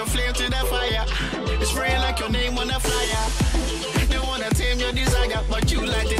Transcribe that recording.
your flame to the fire. It's real like your name on a flyer. They wanna tame your desire, but you like it.